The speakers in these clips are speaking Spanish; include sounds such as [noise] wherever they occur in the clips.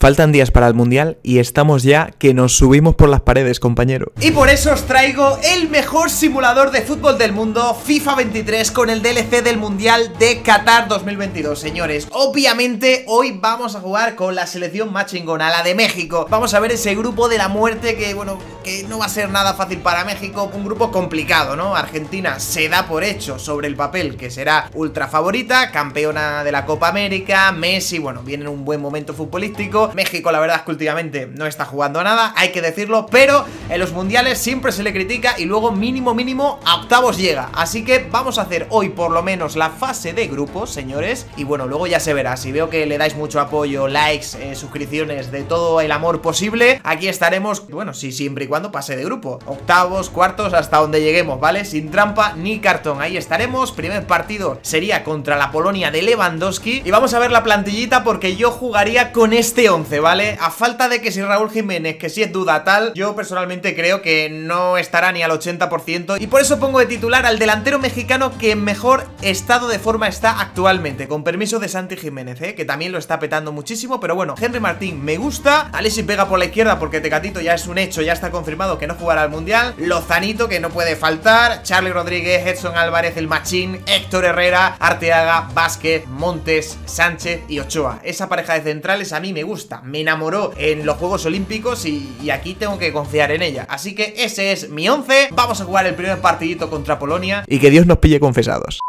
Faltan días para el Mundial y estamos ya que nos subimos por las paredes, compañero. Y por eso os traigo el mejor simulador de fútbol del mundo, FIFA 23, con el DLC del Mundial de Qatar 2022, señores. Obviamente, hoy vamos a jugar con la selección más chingona, la de México. Vamos a ver ese grupo de la muerte que, bueno, que no va a ser nada fácil para México. Un grupo complicado, ¿no? Argentina se da por hecho sobre el papel que será ultra favorita, campeona de la Copa América, Messi, bueno, viene en un buen momento futbolístico. México la verdad es que últimamente no está jugando nada, hay que decirlo, pero en los mundiales siempre se le critica y luego mínimo mínimo a octavos llega. Así que vamos a hacer hoy por lo menos la fase de grupos, señores, y bueno, luego ya se verá. Si veo que le dais mucho apoyo, likes, eh, suscripciones, de todo el amor posible, aquí estaremos, bueno, sí, siempre y cuando pase de grupo. Octavos, cuartos, hasta donde lleguemos, ¿vale? Sin trampa ni cartón, ahí estaremos. Primer partido sería contra la Polonia de Lewandowski y vamos a ver la plantillita porque yo jugaría con este 11 ¿vale? A falta de que si Raúl Jiménez, que si es duda tal, yo personalmente creo que no estará ni al 80% y por eso pongo de titular al delantero mexicano que en mejor estado de forma está actualmente, con permiso de Santi Jiménez, ¿eh? Que también lo está petando muchísimo, pero bueno, Henry Martín me gusta, Alexis pega por la izquierda porque Tecatito ya es un hecho, ya está confirmado que no jugará al Mundial, Lozanito que no puede faltar, Charlie Rodríguez, Edson Álvarez, el Machín, Héctor Herrera, Arteaga, Vázquez, Montes, Sánchez y Ochoa. Esa pareja de centrales a mí me gusta me enamoró en los Juegos Olímpicos y, aquí tengo que confiar en ella. Así que ese es mi 11. Vamos a jugar el primer partidito contra Polonia. Y que Dios nos pille confesados.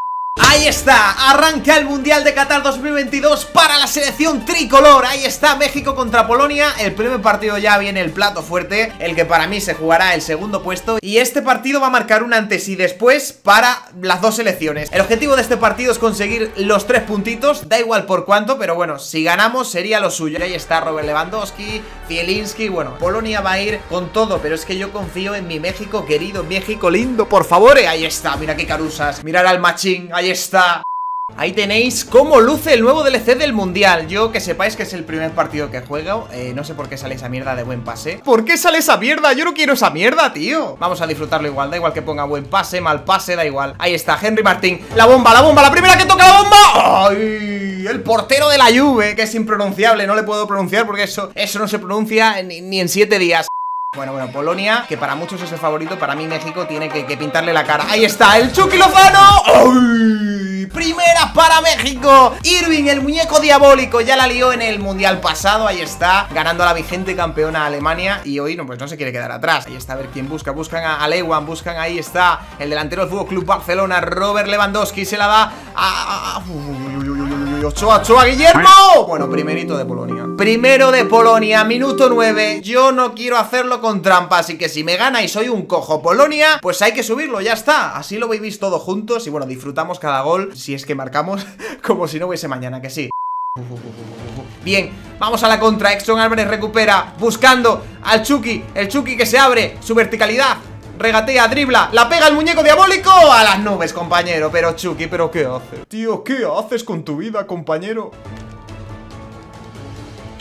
Ahí está, arranca el Mundial de Qatar 2022 para la selección tricolor. Ahí está, México contra Polonia. El primer partido ya viene el plato fuerte El que para mí se jugará el segundo puesto. Y este partido va a marcar un antes y después para las dos selecciones. El objetivo de este partido es conseguir los tres puntitos. Da igual por cuánto, pero bueno, si ganamos sería lo suyo. Ahí está Robert Lewandowski, Zielinski. Bueno, Polonia va a ir con todo Pero es que yo confío en mi México querido, México lindo, por favor eh, Ahí está, mira qué carusas. Mirar al machín, está. Ahí tenéis cómo luce el nuevo DLC del Mundial. Yo que sepáis que es el primer partido que juego eh, No sé por qué sale esa mierda de buen pase. ¿Por qué sale esa mierda? Yo no quiero esa mierda, tío. Vamos a disfrutarlo igual, da igual que ponga buen pase, mal pase, da igual. Ahí está, Henry Martín. La bomba, la bomba, la primera que toca la bomba. ¡Ay! El portero de la Juve, que es impronunciable No le puedo pronunciar porque eso, eso no se pronuncia ni, ni en siete días bueno, bueno, Polonia, que para muchos es el favorito, para mí México tiene que, pintarle la cara. Ahí está, el Chucky Lozano. ¡Ay! Primera para México. Irving, el muñeco diabólico, ya la lió en el Mundial pasado. Ahí está, ganando a la vigente campeona Alemania. Y hoy no, pues no se quiere quedar atrás. Ahí está, a ver quién busca. Buscan a, Lewan, buscan ahí está el delantero del Fútbol Club Barcelona, Robert Lewandowski. Se la da a. Ochoa, Guillermo. Bueno, primerito de Polonia. Primero de Polonia, minuto 9. Yo no quiero hacerlo con trampa, así que si me gana y soy un cojo Polonia, pues hay que subirlo, ya está. Así lo veis todos juntos y bueno, disfrutamos cada gol, si es que marcamos, [laughs] como si no hubiese mañana, que sí. Bien, vamos a la contra, Exxon Álvarez recupera, buscando al Chucky, el Chucky que se abre, su verticalidad, regatea, dribla, la pega el muñeco diabólico a las nubes, compañero. Pero Chucky, ¿pero qué haces? Tío, ¿qué haces con tu vida, compañero?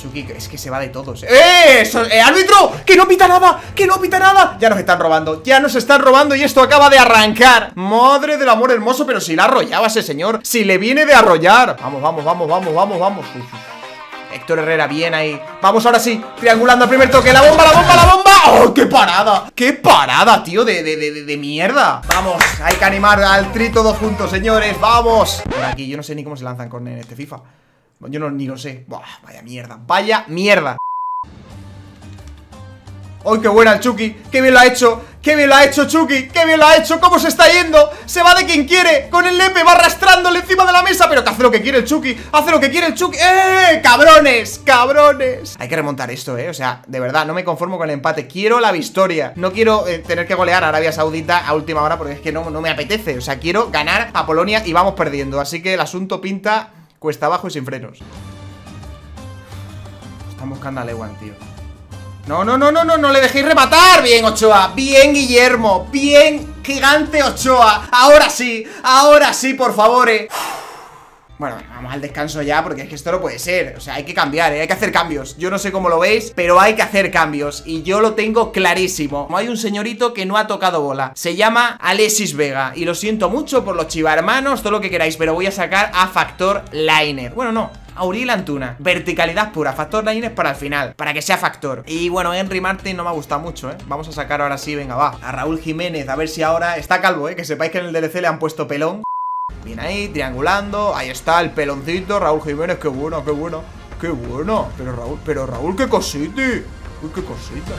Chucky, es que se va de todos ¡Eh! ¡Eh, árbitro! ¡Que no pita nada! ¡Que no pita nada! Ya nos están robando, ya nos están robando y esto acaba de arrancar Madre del amor hermoso, pero si la arrollaba ese señor Si le viene de arrollar Vamos, vamos, vamos, vamos, vamos, vamos Héctor Herrera, bien ahí Vamos ahora sí, triangulando el primer toque La bomba, la bomba, la bomba ¡Oh, qué parada! ¡Qué parada, tío! De, de, de, de mierda Vamos, hay que animar al tri todos juntos, señores ¡Vamos! Por aquí, yo no sé ni cómo se lanzan con este FIFA yo ni lo sé Vaya mierda, vaya mierda ¡Ay, qué buena el Chucky! ¡Qué bien lo ha hecho! ¡Qué bien lo ha hecho Chucky! ¡Qué bien lo ha hecho! ¿Cómo se está yendo? Se va de quien quiere Con el lepe va arrastrándole encima de la mesa Pero que hace lo que quiere el Chucky Hace lo que quiere el Chucky ¡Eh! ¡Cabrones! ¡Cabrones! Hay que remontar esto, ¿eh? O sea, de verdad, no me conformo con el empate Quiero la victoria No quiero eh, tener que golear a Arabia Saudita a última hora Porque es que no, no me apetece O sea, quiero ganar a Polonia y vamos perdiendo Así que el asunto pinta cuesta abajo y sin frenos están buscando a Lewan, tío No, no, no, no, no, no le dejéis rematar. Bien, Ochoa, bien, Guillermo. Bien, gigante Ochoa. Ahora sí, ahora sí, por favor, eh. Bueno, vamos al descanso ya porque es que esto no puede ser. O sea, hay que cambiar, ¿eh? hay que hacer cambios. Yo no sé cómo lo veis, pero hay que hacer cambios. Y yo lo tengo clarísimo. Hay un señorito que no ha tocado bola. Se llama Alexis Vega. Y lo siento mucho por los chiva hermanos, todo lo que queráis Pero voy a sacar a Factor Liner. Bueno, no a Uriel Antuna. Verticalidad pura, factor es para el final, para que sea factor. Y bueno, Henry Martin no me ha gustado mucho, ¿eh? Vamos a sacar ahora sí, venga, va. A Raúl Jiménez, a ver si ahora está calvo, ¿eh? Que sepáis que en el DLC le han puesto pelón. Bien ahí, triangulando. Ahí está el peloncito. Raúl Jiménez, qué bueno, qué bueno. Qué bueno. Pero Raúl, pero Raúl, qué cosita. Uy, qué cosita.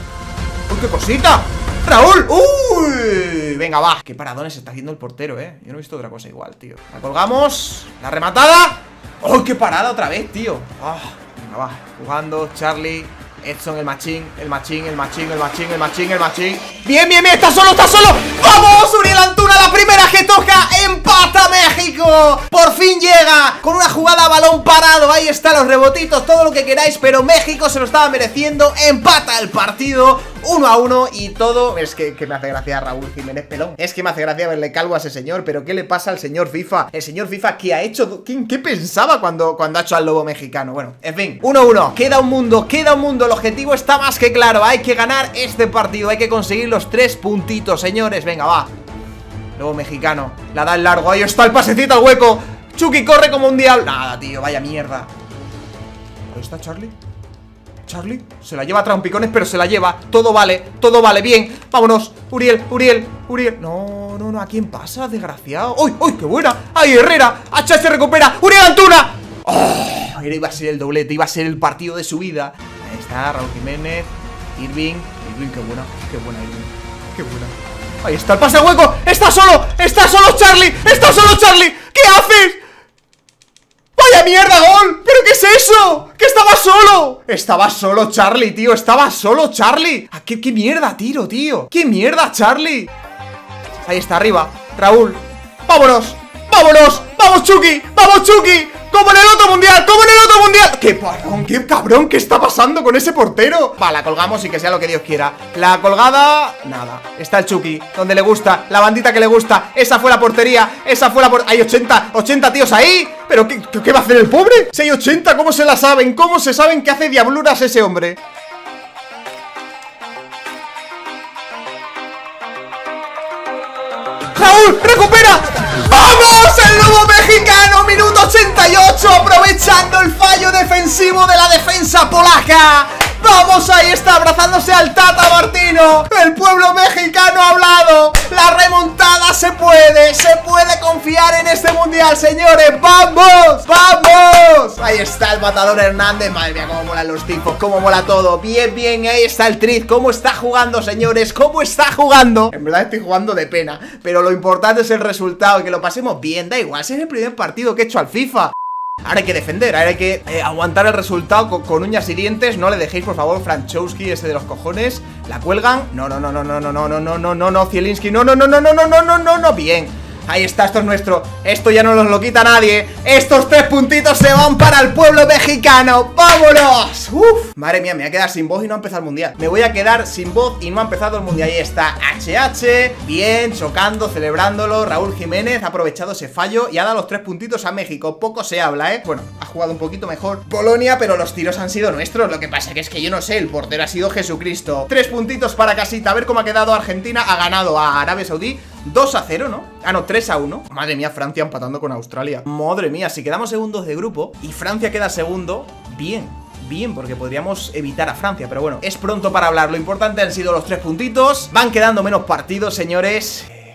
Uy, qué cosita. ¡Raúl! ¡Uy! Venga, va. Qué paradones está haciendo el portero, ¿eh? Yo no he visto otra cosa igual, tío. La colgamos. La rematada. ¡Oh, qué parada otra vez, tío! Ah, venga, va. Jugando, Charlie. Edson, el machín, el machín, el machín, el machín, el machín, el machín. ¡Bien, bien, bien! ¡Está solo, está solo! ¡Vamos! Uriel Antuna, la primera que toca. ¡Empata México! Por fin llega con una jugada a balón parado. Ahí están los rebotitos, todo lo que queráis. Pero México se lo estaba mereciendo. Empata el partido uno a uno y todo. Es que, me hace gracia Raúl Jiménez Pelón. Es que me hace gracia verle calvo a ese señor. Pero ¿qué le pasa al señor FIFA? El señor FIFA, ¿qué ha hecho? ¿Quién, ¿Qué pensaba cuando, cuando ha hecho al lobo mexicano? Bueno, en fin, 1-1. Queda un mundo, queda un mundo. El objetivo está más que claro. Hay que ganar este partido. Hay que conseguir los tres puntitos, señores. Venga, va. Lobo mexicano. La da el largo. Ahí está el pasecito al hueco. Chucky corre como un diablo. Nada, tío, vaya mierda. ¿Ahí está Charlie? Charlie se la lleva a trompicones, pero se la lleva Todo vale, todo vale, bien Vámonos, Uriel, Uriel, Uriel No, no, no, ¿a quién pasa, desgraciado? ¡Uy, uy, qué buena! ¡Ay, Herrera! ¡Hacha se recupera! ¡Uriel Antuna! ¡Oh! Iba a ser el doblete, iba a ser el partido de su vida Ahí está, Raúl Jiménez Irving, Irving, qué buena, qué buena Irving Qué buena Ahí está el pase hueco, está solo, está solo Charlie Está solo Charlie, ¿qué haces? ¡Vaya mierda, gol! ¿Pero qué es eso? ¡Que estaba solo! Estaba solo Charlie, tío Estaba solo Charlie ¿A qué, qué mierda tiro, tío? ¿Qué mierda, Charlie? Ahí está, arriba Raúl ¡Vámonos! ¡Vámonos! ¡Vamos, Chucky! ¡Vamos, Chucky! ¡Como en el otro mundial! ¡Como en el otro mundial! ¡Qué parón! ¡Qué cabrón! ¿Qué está pasando con ese portero? Va, la colgamos y que sea lo que Dios quiera La colgada... Nada Está el Chucky Donde le gusta La bandita que le gusta Esa fue la portería Esa fue la portería Hay 80 80 tíos ahí ¿Pero qué, qué va a hacer el pobre? Si hay 80 ¿Cómo se la saben? ¿Cómo se saben que hace diabluras ese hombre? ¡Raúl! ¡Recupera! ¡El nuevo mexicano! ¡Minuto 88! Aprovechando el fallo defensivo de la defensa polaca Vamos, ahí está abrazándose al Tata Martino. El pueblo mexicano ha hablado. La remontada se puede Se puede confiar en este mundial, señores. ¡Vamos! ¡Vamos! Ahí está el matador Hernández. Madre mía, cómo molan los tipos Cómo mola todo. Bien, bien, ahí está el Triz Cómo está jugando, señores Cómo está jugando En verdad estoy jugando de pena Pero lo importante es el resultado Y que lo pasemos bien. Da igual, si es el primer partido que he hecho al FIFA Ahora hay que defender, ahora hay que eh, aguantar el resultado con, uñas y dientes No le dejéis, por favor, Franchowski, ese de los cojones La cuelgan No, no, no, no, no, no, no, no, no, no, no, no, Zielinski No, no, no, no, no, no, no, no, no, no, bien Ahí está, esto es nuestro. Esto ya no nos lo quita nadie. Estos tres puntitos se van para el pueblo mexicano. ¡Vámonos! Uf, madre mía, me voy a quedar sin voz y no ha empezado el mundial. Me voy a quedar sin voz y no ha empezado el mundial. Ahí está HH, bien, chocando, celebrándolo. Raúl Jiménez ha aprovechado ese fallo Y ha dado los tres puntitos a México. Poco se habla, ¿eh? Bueno, ha jugado un poquito mejor Polonia, pero los tiros han sido nuestros. Lo que pasa que es que yo no sé, el portero ha sido Jesucristo. Tres puntitos para casita. A ver cómo ha quedado Argentina. Ha ganado a Arabia Saudí 2 a 0, ¿no? Ah, no, 3 a 1 Madre mía, Francia empatando con Australia. Madre mía, si quedamos segundos de grupo Y Francia queda segundo, bien Bien, porque podríamos evitar a Francia Pero bueno, es pronto para hablar. Lo importante han sido los tres puntitos. Van quedando menos partidos, señores. Eh,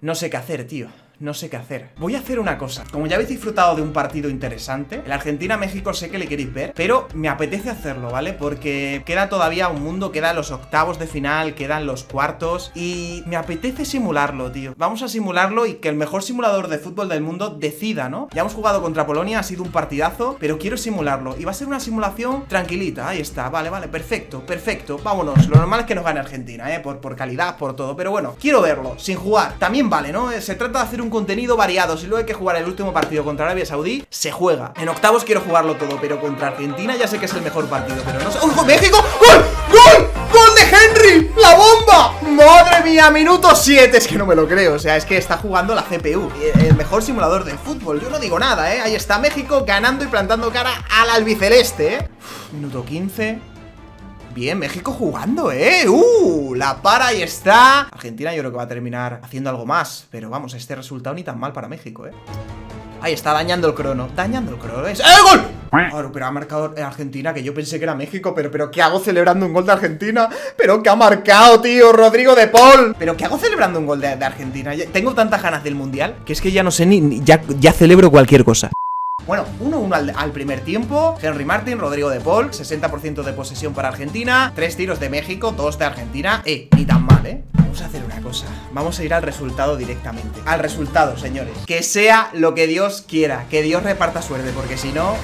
No sé qué hacer, tío no sé qué hacer. Voy a hacer una cosa. Como ya habéis disfrutado de un partido interesante, el Argentina-México sé que le queréis ver, pero me apetece hacerlo, ¿vale? Porque queda todavía un mundo, quedan los octavos de final, quedan los cuartos y me apetece simularlo, tío. Vamos a simularlo y que el mejor simulador de fútbol del mundo decida, ¿no? Ya hemos jugado contra Polonia, ha sido un partidazo, pero quiero simularlo y va a ser una simulación tranquilita, ahí está, vale, vale, perfecto, perfecto, vámonos. Lo normal es que nos gane Argentina, ¿eh? Por, por calidad, por todo, pero bueno, quiero verlo, sin jugar, también vale, ¿no? Se trata de hacer un contenido variado. Si luego hay que jugar el último partido contra Arabia Saudí, se juega. En octavos quiero jugarlo todo, pero contra Argentina ya sé que es el mejor partido, pero no sé. ¡Ojo, México! ¡Gol! ¡Gol! ¡Gol de Henry! ¡La bomba! ¡Madre mía! Minuto 7. Es que no me lo creo. O sea, es que está jugando la CPU. El mejor simulador de fútbol. Yo no digo nada, ¿eh? Ahí está México ganando y plantando cara al albiceleste, ¿eh? minuto 15. Bien, México jugando, ¿eh? ¡Uh! La para y está Argentina yo creo que va a terminar haciendo algo más Pero vamos, este resultado ni tan mal para México, ¿eh? Ahí está, dañando el crono. Dañando el crono. ¿ves? ¡Eh, gol! Claro, pero ha marcado Argentina, que yo pensé que era México, pero, pero ¿qué hago celebrando un gol de Argentina? ¿Pero qué ha marcado, tío? Rodrigo de Paul. ¿Pero qué hago celebrando un gol de, Argentina? Tengo tantas ganas del Mundial. Que es que ya no sé ni, ni- ya, ya celebro cualquier cosa. Bueno, 1-1 al, primer tiempo. Henry Martin, Rodrigo de Paul, 60% de posesión para Argentina. Tres tiros de México, dos de Argentina. Eh, ni tan mal, ¿eh? Vamos a hacer una cosa. Vamos a ir al resultado directamente. Al resultado, señores. Que sea lo que Dios quiera. Que Dios reparta suerte, porque si no,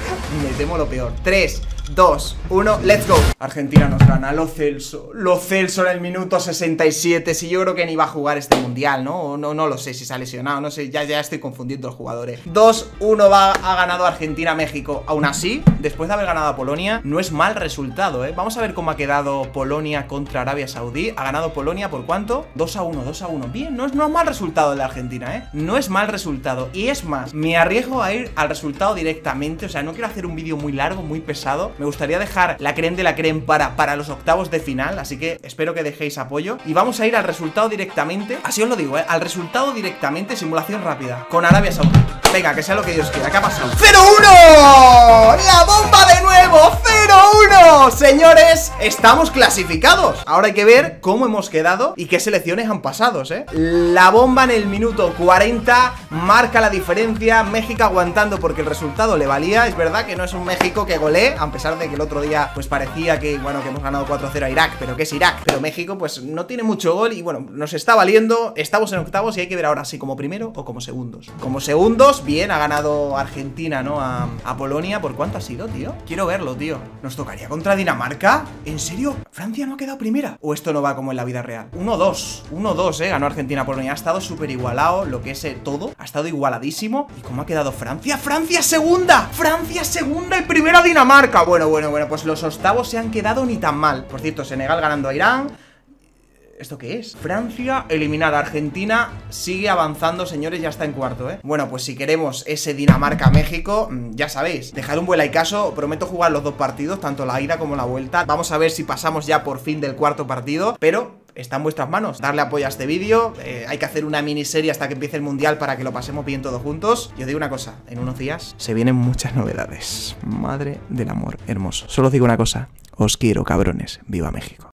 me temo lo peor. 3, 2, 1, let's go. Argentina nos gana. Lo Celso. Lo Celso en el minuto 67. Si yo creo que ni va a jugar este mundial, ¿no? No, no lo sé si se ha lesionado. No sé, ya, ya estoy confundiendo los jugadores. 2-1 va, ha ganado Argentina-México. Aún así, después de haber ganado a Polonia, no es mal resultado, ¿eh? Vamos a ver cómo ha quedado Polonia contra Arabia Saudí. Ha ganado Polonia por cuánto? 2 a 1, 2 a 1. Bien, no es, no es mal resultado el de Argentina, ¿eh? No es mal resultado. Y es más, me arriesgo a ir al resultado directamente. O sea, no quiero hacer un vídeo muy largo, muy pesado. Me gustaría dejar la creme de la creme para, para los octavos de final. Así que espero que dejéis apoyo. Y vamos a ir al resultado directamente. Así os lo digo, ¿eh? Al resultado directamente, simulación rápida. Con Arabia Saudí. Venga, que sea lo que Dios quiera. ¿Qué ha pasado? ¡0-1! ¡La bomba de nuevo! ¡0-1! Señores, estamos clasificados. Ahora hay que ver cómo hemos quedado y qué selecciones han pasado, ¿eh? La bomba en el minuto 40 marca la diferencia. México aguantando porque el resultado le valía. Es verdad que no es un México que golee, a pesar de que el otro día pues parecía que, bueno, que hemos ganado 4-0 a Irak, pero que es Irak. Pero México pues no tiene mucho gol y bueno, nos está valiendo. Estamos en octavos y hay que ver ahora si como primero o como segundos. Como segundos, bien, ha ganado Argentina, ¿no? A, Polonia. ¿Por cuánto ha sido, tío? Quiero verlo, tío. ¿Nos tocaría contra Dinamarca? ¿En serio? ¿Francia no ha quedado primera? ¿O esto no va como en la vida real? 1-2. 1-2, ¿eh? Ganó Argentina a Polonia. Ha estado súper igualado lo que es eh, todo. Ha estado igualadísimo. ¿Y cómo ha quedado Francia? ¡Francia segunda! ¡Francia segunda y primera Dinamarca! Bueno, bueno, bueno, pues los octavos se han quedado ni tan mal. Por cierto, Senegal ganando a Irán. ¿Esto qué es? Francia eliminar a Argentina sigue avanzando, señores, ya está en cuarto, ¿eh? Bueno, pues si queremos ese Dinamarca-México, mm, ya sabéis, dejad un buen likeazo, prometo jugar los dos partidos, tanto la ida como la vuelta. Vamos a ver si pasamos ya por fin del cuarto partido, pero está en vuestras manos. Darle apoyo a este vídeo. eh, hay que hacer una miniserie hasta que empiece el mundial para que lo pasemos bien todos juntos. Y os digo una cosa: en unos días se vienen muchas novedades. Madre del amor hermoso. Solo os digo una cosa: os quiero, cabrones. Viva México.